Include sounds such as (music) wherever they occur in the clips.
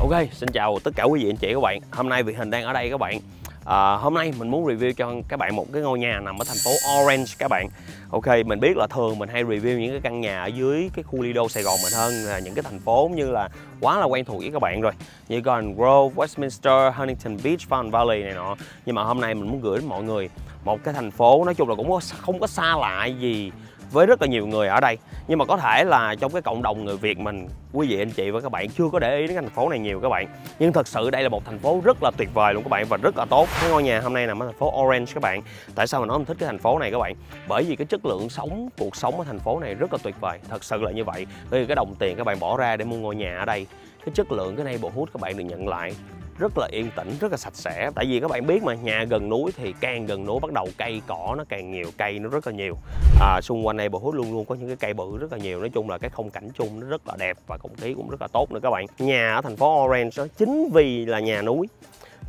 Ok, xin chào tất cả quý vị anh chị các bạn. Hôm nay Việt Hình đang ở đây các bạn. À, Hôm nay mình muốn review cho các bạn một cái ngôi nhà nằm ở thành phố Orange các bạn. Ok, mình biết là thường mình hay review những cái căn nhà ở dưới cái khu Lido Sài Gòn mình hơn là những cái thành phố như là quá là quen thuộc với các bạn rồi. Như Garden Grove, Westminster, Huntington Beach, Fountain Valley này nọ. Nhưng mà hôm nay mình muốn gửi đến mọi người một cái thành phố nói chung là cũng không có xa lạ gì với rất là nhiều người ở đây. Nhưng mà có thể là trong cái cộng đồng người Việt mình, quý vị, anh chị và các bạn chưa có để ý đến thành phố này nhiều các bạn. Nhưng thật sự đây là một thành phố rất là tuyệt vời luôn các bạn và rất là tốt. Cái ngôi nhà hôm nay nằm ở thành phố Orange các bạn. Tại sao mà nó thích cái thành phố này các bạn? Bởi vì cái chất lượng sống, cuộc sống ở thành phố này rất là tuyệt vời. Thật sự là như vậy. Bởi vì cái đồng tiền các bạn bỏ ra để mua ngôi nhà ở đây, cái chất lượng, cái neighborhood các bạn được nhận lại rất là yên tĩnh, rất là sạch sẽ. Tại vì các bạn biết mà, nhà gần núi thì càng gần núi bắt đầu cây cỏ nó càng nhiều, cây nó rất là nhiều à, xung quanh neighborhood luôn luôn có những cái cây bự rất là nhiều. Nói chung là cái không cảnh chung nó rất là đẹp và không khí cũng rất là tốt nữa các bạn. Nhà ở thành phố Orange đó chính vì là nhà núi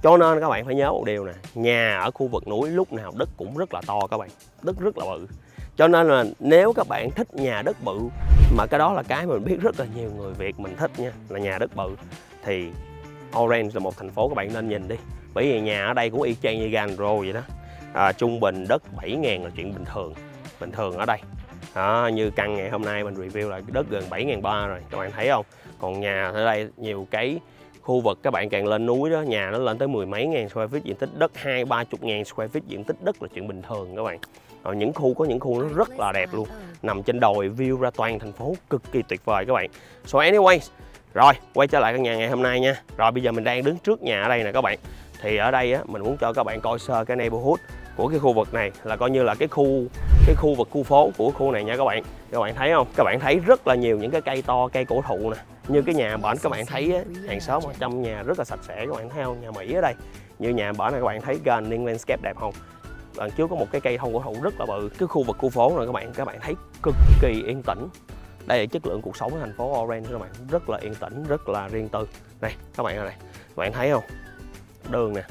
cho nên các bạn phải nhớ một điều nè nhà ở khu vực núi lúc nào đất cũng rất là to các bạn. Đất rất là bự. Cho nên là nếu các bạn thích nhà đất bự mà cái đó là cái mình biết rất là nhiều người Việt mình thích nha là nhà đất bự thì Orange là một thành phố các bạn nên nhìn đi. Bởi vì nhà ở đây cũng y chang như Gandro vậy đó. À, trung bình đất 7.000 là chuyện bình thường bình thường ở đây. Đó, như căn ngày hôm nay mình review là đất gần 7.300 rồi các bạn thấy không? Còn nhà ở đây nhiều cái khu vực các bạn càng lên núi đó nhà nó lên tới mười mấy ngàn square feet diện tích đất hai ba chục ngàn square feet diện tích đất là chuyện bình thường các bạn. Rồi những khu có những khu nó rất là đẹp luôn nằm trên đồi view ra toàn thành phố cực kỳ tuyệt vời các bạn. So anyway rồi quay trở lại căn nhà ngày hôm nay nha. Rồi bây giờ mình đang đứng trước nhà ở đây nè các bạn. Thì ở đây á, mình muốn cho các bạn coi sơ cái neighborhood của cái khu vực này là coi như là cái khu cái khu vực khu phố của khu này nha các bạn. Các bạn thấy không? Các bạn thấy rất là nhiều những cái cây to cây cổ thụ nè. Như cái nhà bển các bạn thấy á, hàng xóm ở trong nhà rất là sạch sẽ các bạn thấy không? Nhà mỹ ở đây. Như nhà bển này các bạn thấy gardening landscape đẹp không? Đằng trước có một cái cây thông cổ thụ rất là bự. Cái khu vực khu phố này các bạn các bạn thấy cực kỳ yên tĩnh. Đây là chất lượng cuộc sống ở thành phố Orange các bạn. Rất là yên tĩnh rất là riêng tư. Này các bạn này các bạn thấy không? Đường nè.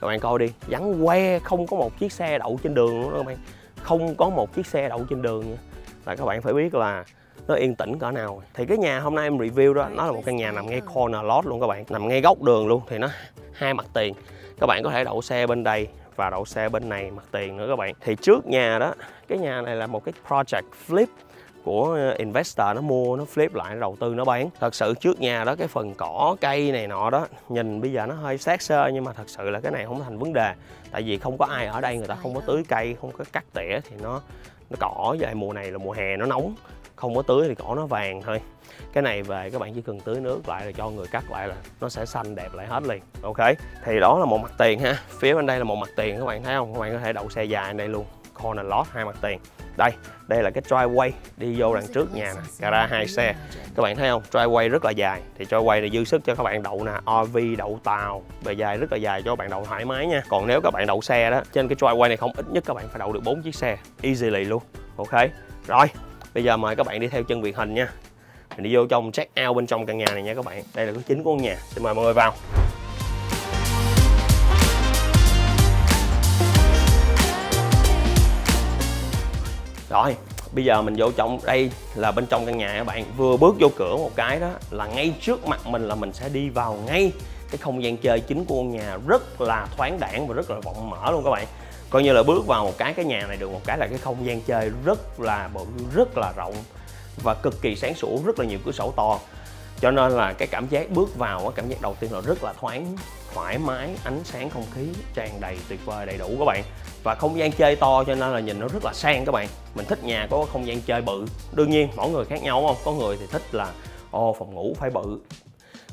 Các bạn coi đi vắng que không có một chiếc xe đậu trên đường luôn các bạn không có một chiếc xe đậu trên đường là các bạn phải biết là nó yên tĩnh cỡ nào. Thì cái nhà hôm nay em review đó, nó là một căn nhà nằm ngay corner lot luôn các bạn. Nằm ngay góc đường luôn, thì nó hai mặt tiền. Các bạn có thể đậu xe bên đây và đậu xe bên này mặt tiền nữa các bạn. Thì trước nhà đó, cái nhà này là một cái project flip của ờ, investor nó mua, nó flip lại, nó đầu tư, nó bán. Thật sự trước nhà đó, cái phần cỏ, cây này nọ đó, nhìn bây giờ nó hơi sát sơ nhưng mà thật sự là cái này không thành vấn đề. Tại vì không có ai ở đây, người ta không có tưới cây, không có cắt tỉa thì nó nó cỏ vậy mùa này là mùa hè, nó nóng. Không có tưới thì cỏ nó vàng thôi. Cái này về, các bạn chỉ cần tưới nước lại là cho người cắt lại là nó sẽ xanh đẹp lại hết liền. Ok? Thì đó là một mặt tiền ha. Phía bên đây là một mặt tiền, các bạn thấy không? Các bạn có thể đậu xe dài ở đây luôn corner lot hai mặt tiền. Đây đây là cái driveway đi vô đằng trước nhà nè, gara hai xe. Các bạn thấy không? Driveway rất là dài. Thì driveway này dư sức cho các bạn đậu nè RV đậu tàu. Bề dài rất là dài cho các bạn đậu thoải mái nha. Còn nếu các bạn đậu xe đó, trên cái driveway này không, ít nhất các bạn phải đậu được bốn chiếc xe. Easily luôn. Ok? Rồi, bây giờ mời các bạn đi theo chân Việt Hình nha. Mình đi vô trong check out bên trong căn nhà này nha các bạn. Đây là cái chính của nhà. Xin mời mọi người vào. Rồi, bây giờ mình vô trong, đây là bên trong căn nhà các bạn. Vừa bước vô cửa một cái đó là ngay trước mặt mình là mình sẽ đi vào ngay cái không gian chơi chính của căn nhà. Rất là thoáng đãng và rất là rộng mở luôn các bạn. Coi như là bước vào một cái cái nhà này được một cái là cái không gian chơi rất là bự, rất là rộng và cực kỳ sáng sủa, rất là nhiều cửa sổ to. Cho nên là cái cảm giác bước vào cảm giác đầu tiên là rất là thoáng, thoải mái, ánh sáng không khí tràn đầy, tuyệt vời, đầy đủ các bạn và không gian chơi to cho nên là nhìn nó rất là sang các bạn. Mình thích nhà có không gian chơi bự. Đương nhiên, mỗi người khác nhau không? Có người thì thích là, ô, phòng ngủ phải bự.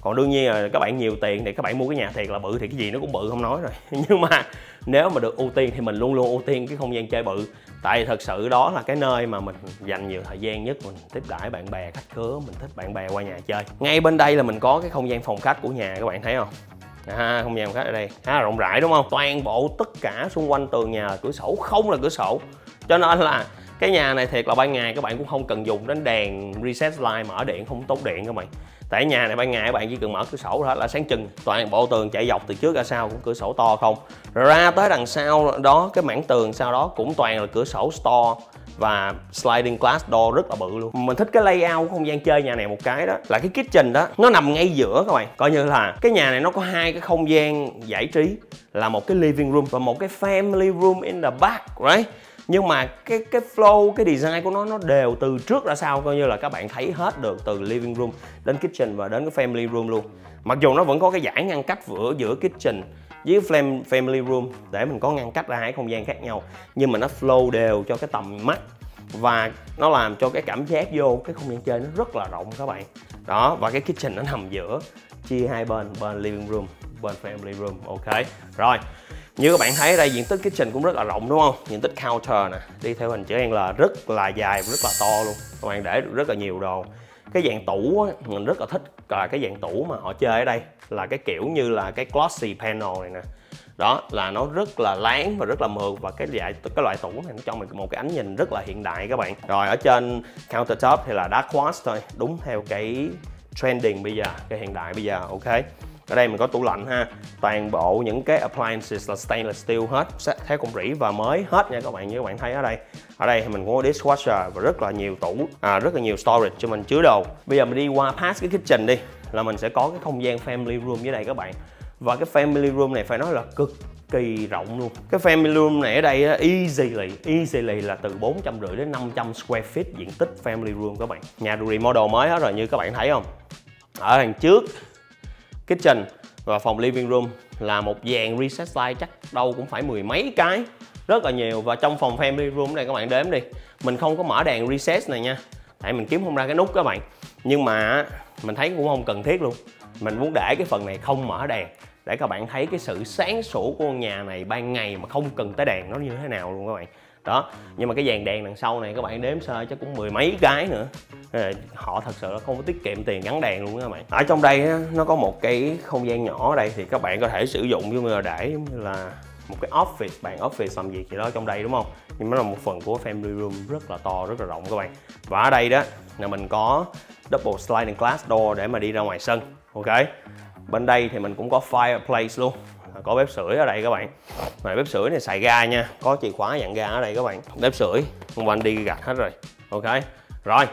Còn đương nhiên là các bạn nhiều tiền thì các bạn mua cái nhà thiệt là bự thì cái gì nó cũng bự, không nói rồi. (laughs) Nhưng mà nếu mà được ưu tiên thì mình luôn luôn ưu tiên cái không gian chơi bự. Tại thật sự đó là cái nơi mà mình dành nhiều thời gian nhất, mình tiếp đãi bạn bè, khách khứa, mình thích bạn bè qua nhà chơi. Ngay bên đây là mình có cái không gian phòng khách của nhà, các bạn thấy không? À, không gian khách ở đây. Khá là rộng rãi đúng không? Toàn bộ tất cả xung quanh tường nhà là cửa sổ không là cửa sổ. Cho nên là cái nhà này thiệt là ban ngày các bạn cũng không cần dùng đến đèn reset light mở điện không tốn điện các bạn. Tại nhà này ban ngày các bạn chỉ cần mở cửa sổ thôi là sáng trưng toàn bộ tường chạy dọc từ trước ra sau cũng cửa sổ to không? Rồi ra tới đằng sau đó cái mảng tường sau đó cũng toàn là cửa sổ store và sliding glass door rất là bự luôn. Mình thích cái layout của không gian chơi nhà này một cái đó, là cái kitchen đó, nó nằm ngay giữa các bạn. Coi như là cái nhà này nó có hai cái không gian giải trí, là một cái living room và một cái family room in the back, right? Nhưng mà cái cái flow, cái design của nó nó đều từ trước ra sau, coi như là các bạn thấy hết được từ living room đến kitchen và đến cái family room luôn. Mặc dù nó vẫn có cái giải ngăn cách giữa giữa kitchen với family room, để mình có ngăn cách ra hai không gian khác nhau. Nhưng mà nó flow đều cho cái tầm mắt và nó làm cho cái cảm giác vô cái không gian chơi nó rất là rộng các bạn. Đó, và cái kitchen nó nằm giữa chia hai bên bên living room, bên family room, ok? Rồi, như các bạn thấy đây, diện tích kitchen cũng rất là rộng, đúng không? Diện tích counter nè, đi theo hình chữ L rất là dài, rất là to luôn. Các bạn để được rất là nhiều đồ cái dạng tủ á, mình rất là thích là cái dạng tủ mà họ chơi ở đây là cái kiểu như là cái glossy panel này nè. Đó là nó rất là láng và rất là mượt và cái loại cái loại tủ này nó cho mình một cái ánh nhìn rất là hiện đại các bạn. Rồi ở trên countertop thì là dark quartz thôi đúng theo cái trending bây giờ cái hiện đại bây giờ ok? Ở đây mình có tủ lạnh ha. Toàn bộ những cái appliances là stainless steel hết theo công rỉ và mới hết nha các bạn. Như các bạn thấy ở đây. Ở đây thì mình cũng có dishwasher và rất là nhiều tủ à, rất là nhiều storage cho mình chứa đồ. Bây giờ mình đi qua past cái kitchen đi là mình sẽ có cái không gian family room dưới đây các bạn. Và cái family room này phải nói là cực kỳ rộng luôn. Cái family room này ở đây easily easily là từ 450 đến 500 square feet diện tích family room các bạn. Nhà remodel mới hết rồi như các bạn thấy không? Ở đằng trước kitchen và phòng living room là một dàn reset light chắc đâu cũng phải mười mấy cái. Rất là nhiều. Và trong phòng family room này các bạn đếm đi. Mình không có mở đèn reset này nha. Tại mình kiếm không ra cái nút các bạn. Nhưng mà mình thấy cũng không cần thiết luôn. Mình muốn để cái phần này không mở đèn. Để các bạn thấy cái sự sáng sủa của ngôi nhà này ban ngày mà không cần tới đèn nó như thế nào luôn các bạn. Đó. Nhưng mà cái dàn đèn đằng sau này các bạn đếm sơ chắc cũng mười mấy cái nữa. Ờ, họ thật sự là không có tiết kiệm tiền gắn đèn luôn các bạn. Ở trong đây nó có một cái không gian nhỏ ở đây thì các bạn có thể sử dụng giống như là để như là một cái office, bàn office làm việc gì đó trong đây, đúng không? Nhưng nó là một phần của family room rất là to, rất là rộng các bạn. Và ở đây đó, là mình có double sliding glass door để mà đi ra ngoài sân, ok? Bên đây thì mình cũng có fireplace luôn. À, có bếp sưởi ở đây các bạn. Mà bếp sưởi này, xài ga nha. Có chìa khóa dặn ga ở đây các bạn. Bếp sưởi xung quanh đi gạch hết rồi, ok? Rồi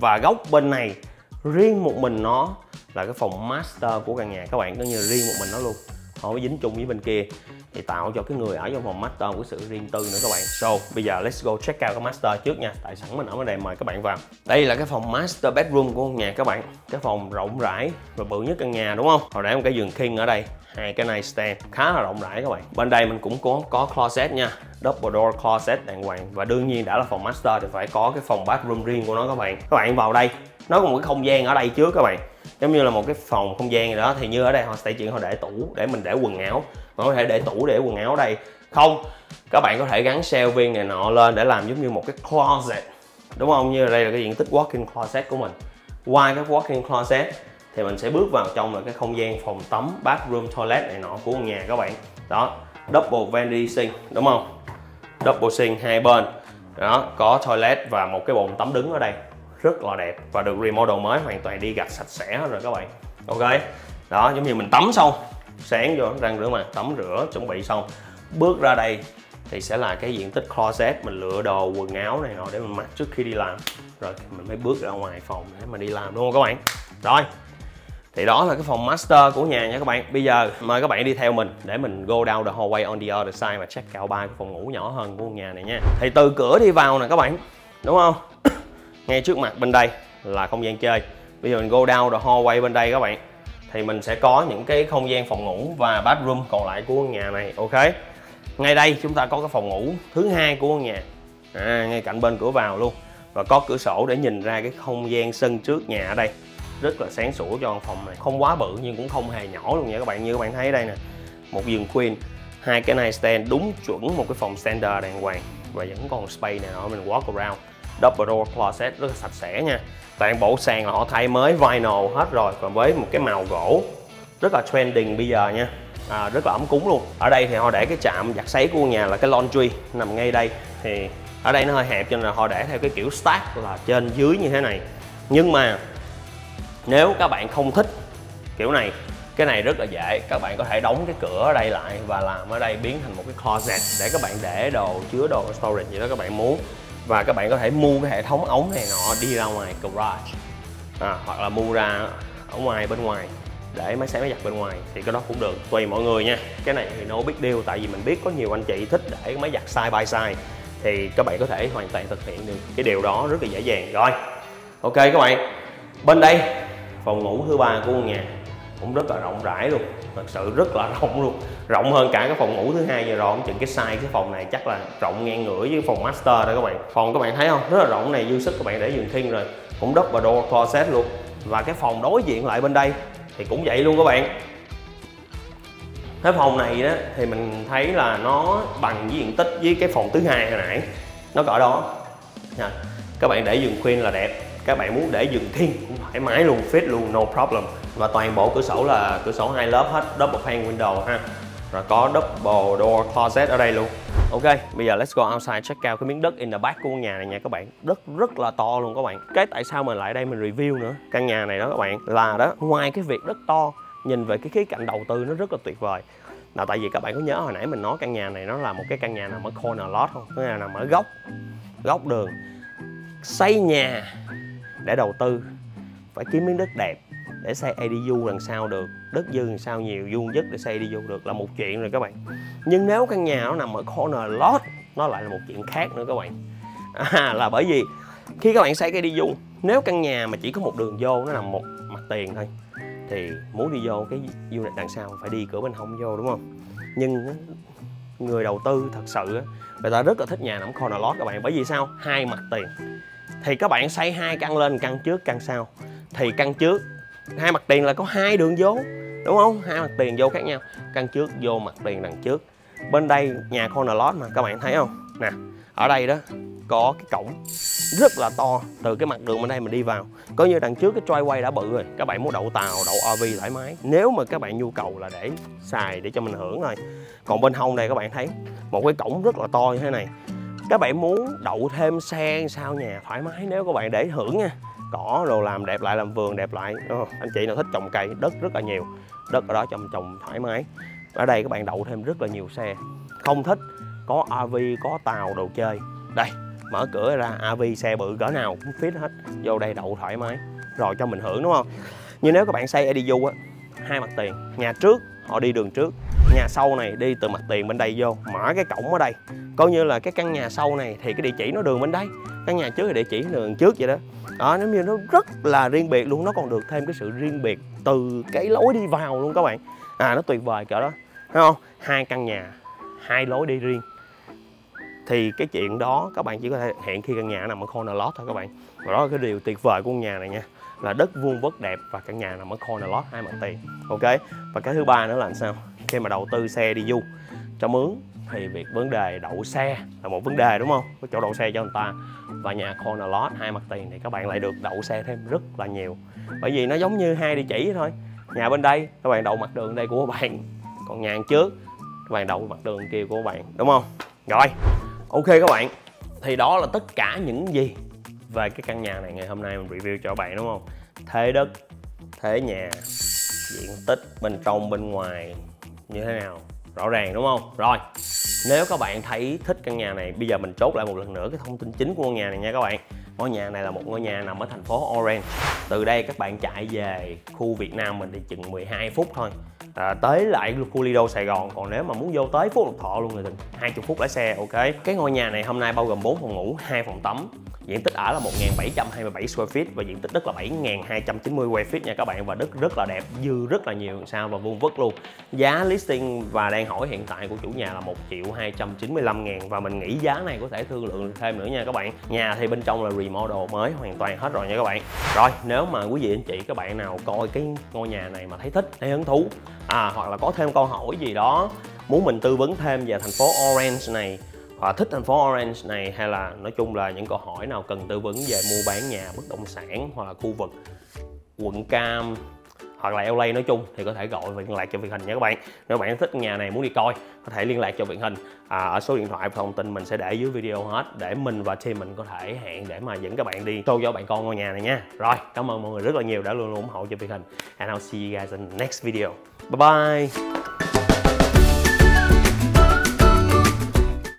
và góc bên này, riêng một mình nó là cái phòng master của căn nhà. Các bạn, có như riêng một mình nó luôn họ mới dính chung với bên kia. Thì tạo cho cái người ở trong phòng master một sự riêng tư nữa các bạn. So, bây giờ let's go check out cái master trước nha. Tại sẵn mình ở bên đây mời các bạn vào. Đây là cái phòng master bedroom của nhà các bạn. Cái phòng rộng rãi và bự nhất căn nhà, đúng không? Hồi để một cái giường king ở đây. Hai cái nightstand. Khá là rộng rãi các bạn. Bên đây mình cũng có có closet nha. Double door closet đàng hoàng. Và đương nhiên đã là phòng master thì phải có cái phòng bathroom riêng của nó các bạn. Các bạn vào đây nó có một cái không gian ở đây trước các bạn. Giống như là một cái phòng không gian gì đó, thì như ở đây họ sẽ chuyện họ để tủ để mình để quần áo. Mà có thể để tủ, để quần áo ở đây. Không, các bạn có thể gắn shelving này nọ lên để làm giống như một cái closet. Đúng không? Như đây là cái diện tích walk-in closet của mình. Qua cái walk-in closet thì mình sẽ bước vào trong là cái không gian phòng tắm, bathroom, toilet này nọ của nhà các bạn. Đó, double vanity sink đúng không? Double sink hai bên. Đó, có toilet và một cái bồn tắm đứng ở đây rất là đẹp và được remodel mới, hoàn toàn đi gạch sạch sẽ hết rồi các bạn. Ok, đó, giống như mình tắm xong, sáng vô, răng rửa mặt, tắm rửa, chuẩn bị xong. Bước ra đây thì sẽ là cái diện tích closet, mình lựa đồ, quần áo này nọ để mình mặc trước khi đi làm. Rồi mình mới bước ra ngoài phòng để mà đi làm, đúng không các bạn? Rồi, thì đó là cái phòng master của nhà nha các bạn. Bây giờ mời các bạn đi theo mình để mình go down the hallway on the other side và check out ba cái phòng ngủ nhỏ hơn của nhà này nha. Thì từ cửa đi vào nè các bạn, đúng không? Ngay trước mặt bên đây là không gian chơi. Bây giờ mình go down the hallway bên đây các bạn. Thì mình sẽ có những cái không gian phòng ngủ và bathroom còn lại của nhà này ok? Ngay đây chúng ta có cái phòng ngủ thứ hai của nhà. À, ngay cạnh bên cửa vào luôn. Và có cửa sổ để nhìn ra cái không gian sân trước nhà ở đây. Rất là sáng sủa cho phòng này. Không quá bự nhưng cũng không hề nhỏ luôn nha các bạn. Như các bạn thấy đây nè một giường queen hai cái nightstand đúng chuẩn một cái phòng standard đàng hoàng. Và vẫn còn space này nọ mình walk around double door closet rất là sạch sẽ nha. Toàn bộ sàn là họ thay mới vinyl hết rồi Còn với một cái màu gỗ rất là trending bây giờ nha. À, rất là ấm cúng luôn. Ở đây thì họ để cái chạm giặt sấy của nhà là cái laundry nằm ngay đây. Thì ở đây nó hơi hẹp cho nên là họ để theo cái kiểu stack là trên dưới như thế này. Nhưng mà nếu các bạn không thích kiểu này cái này rất là dễ. Các bạn có thể đóng cái cửa ở đây lại và làm ở đây biến thành một cái closet để các bạn để đồ chứa đồ storage gì đó các bạn muốn và các bạn có thể mua cái hệ thống ống này nọ đi ra ngoài garage. À, hoặc là mua ra ở ngoài bên ngoài để máy xé máy giặt bên ngoài thì cái đó cũng được tùy mọi người nha. Cái này thì no big deal tại vì mình biết có nhiều anh chị thích để máy giặt side by side thì các bạn có thể hoàn toàn thực hiện được cái điều đó rất là dễ dàng. Rồi ok các bạn. Bên đây phòng ngủ thứ ba của nhà cũng rất là rộng rãi luôn thật sự rất là (laughs) rộng luôn. Rộng hơn cả cái phòng ngủ thứ hai giờ rồi. Chừng cái size cái phòng này chắc là rộng ngang ngửa với phòng master đó các bạn. Phòng các bạn thấy không? Rất là rộng này, dư sức các bạn để giường thiên rồi. Cũng đắp và đồ closet luôn. Và cái phòng đối diện lại bên đây thì cũng vậy luôn các bạn. Cái phòng này đó thì mình thấy là nó bằng với diện tích với cái phòng thứ hai hồi nãy. Nó cỡ đó. Nha. Các bạn để giường khuyên là đẹp. Các bạn muốn để giường thiên cũng thoải mái luôn fit luôn no problem. Và toàn bộ cửa sổ là cửa sổ hai lớp hết double pane window ha. Rồi có double door closet ở đây luôn. Ok, bây giờ let's go outside check out cái miếng đất in the back của căn nhà này nha các bạn. Đất rất là to luôn các bạn. Cái tại sao mình lại đây mình review nữa? Căn nhà này đó các bạn là đó Ngoài cái việc đất to Nhìn về cái khía cạnh đầu tư nó rất là tuyệt vời. Là tại vì các bạn có nhớ hồi nãy mình nói căn nhà này nó là một cái căn nhà nằm ở corner lot không? Cái nhà nằm ở góc góc đường. Xây nhà để đầu tư phải kiếm miếng đất đẹp để xây ADU đằng sau được đất dư đằng sau nhiều vuông dứt để xây ADU được là một chuyện rồi các bạn. Nhưng nếu căn nhà nó nằm ở corner lot nó lại là một chuyện khác nữa các bạn. À, là bởi vì khi các bạn xây cái đi nếu căn nhà mà chỉ có một đường vô nó nằm một mặt tiền thôi thì muốn đi vô cái unit đằng sau phải đi cửa bên hông vô đúng không? Nhưng người đầu tư thật sự người ta rất là thích nhà nằm corner lot các bạn. Bởi vì sao? Hai mặt tiền. Thì các bạn xây hai căn lên căn trước căn sau thì căn trước, hai mặt tiền là có hai đường vô, đúng không? Hai mặt tiền vô khác nhau. Căn trước vô mặt tiền đằng trước. Bên đây nhà corner lot mà, các bạn thấy không? Nè, ở đây đó, có cái cổng rất là to, từ cái mặt đường bên đây mình đi vào. Có như đằng trước cái driveway đã bự rồi, các bạn muốn đậu tàu, đậu RV thoải mái. Nếu mà các bạn nhu cầu là để xài để cho mình hưởng thôi. Còn bên hông đây các bạn thấy, một cái cổng rất là to như thế này. Các bạn muốn đậu thêm xe sau nhà thoải mái, nếu các bạn để hưởng nha cỏ đồ làm đẹp lại làm vườn đẹp lại. Oh, anh chị nào thích trồng cây đất rất là nhiều. Đất ở đó trồng trồng thoải mái. Ở đây các bạn đậu thêm rất là nhiều xe. Không thích có av có tàu đồ chơi. Đây mở cửa ra av xe bự cỡ nào cũng fit hết. Vô đây đậu thoải mái rồi cho mình hưởng đúng không? Nhưng nếu các bạn xây Edu á hai mặt tiền. Nhà trước họ đi đường trước. Nhà sau này đi từ mặt tiền bên đây vô mở cái cổng ở đây. Coi như là cái căn nhà sau này thì cái địa chỉ nó đường bên đây căn nhà trước thì địa chỉ đường trước vậy đó đó, nó như nó rất là riêng biệt luôn, nó còn được thêm cái sự riêng biệt từ cái lối đi vào luôn các bạn. À nó tuyệt vời cỡ đó. Thấy không? Hai căn nhà, hai lối đi riêng. Thì cái chuyện đó các bạn chỉ có thể hiện khi căn nhà nằm ở corner lot thôi các bạn. Và đó là cái điều tuyệt vời của căn nhà này nha. Là đất vuông vức đẹp và căn nhà nằm ở corner lot hai mặt tiền. Ok? Và cái thứ ba nữa là làm sao? Khi mà đầu tư xe đi du cho mướn thì việc vấn đề đậu xe là một vấn đề, đúng không? Có chỗ đậu xe cho người ta và nhà corner lot, hai mặt tiền thì các bạn lại được đậu xe thêm rất là nhiều. Bởi vì nó giống như hai địa chỉ thôi. Nhà bên đây, các bạn đậu mặt đường đây của các bạn, còn nhà trước, các bạn đậu mặt đường kia của các bạn, đúng không? Rồi, ok các bạn. Thì đó là tất cả những gì về cái căn nhà này ngày hôm nay mình review cho các bạn, đúng không? Thế đất, thế nhà, diện tích bên trong, bên ngoài như thế nào? Rõ ràng, đúng không? Rồi nếu các bạn thấy thích căn nhà này, bây giờ mình chốt lại một lần nữa cái thông tin chính của ngôi nhà này nha các bạn. Ngôi nhà này là một ngôi nhà nằm ở thành phố Orange. Từ đây các bạn chạy về khu Việt Nam mình thì chừng 12 phút thôi à, tới lại khu Lido Sài Gòn. Còn nếu mà muốn vô tới Phú Lộc Thọ luôn thì 20 phút lái xe ok? Cái ngôi nhà này hôm nay bao gồm 4 phòng ngủ 2 phòng tắm. Diện tích ở là 1.727 square feet và diện tích đất là 7.290 square feet nha các bạn. Và đất rất là đẹp dư rất là nhiều sao và vuông vức luôn. Giá listing và đang hỏi hiện tại của chủ nhà là 1 triệu 295 ngàn và mình nghĩ giá này có thể thương lượng thêm nữa nha các bạn. Nhà thì bên trong là remodel mới hoàn toàn hết rồi nha các bạn. Rồi nếu mà quý vị anh chị các bạn nào coi cái ngôi nhà này mà thấy thích thấy hứng thú à hoặc là có thêm câu hỏi gì đó muốn mình tư vấn thêm về thành phố Orange này họ thích thành phố Orange này hay là nói chung là những câu hỏi nào cần tư vấn về mua bán nhà bất động sản hoặc là khu vực quận Cam hoặc là LA nói chung thì có thể gọi và liên lạc cho Việt Hình nha các bạn. Nếu bạn thích nhà này muốn đi coi có thể liên lạc cho Việt Hình. À, ở số điện thoại và thông tin mình sẽ để dưới video hết để mình và team mình có thể hẹn để mà dẫn các bạn đi show cho bạn con ngôi nhà này nha. Rồi cảm ơn mọi người rất là nhiều đã luôn luôn ủng hộ cho Việt Hình. And I'll see you guys in the next video. Bye-bye.